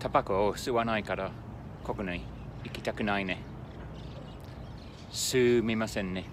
タバコを吸わないから国内行きたくないねすみませんね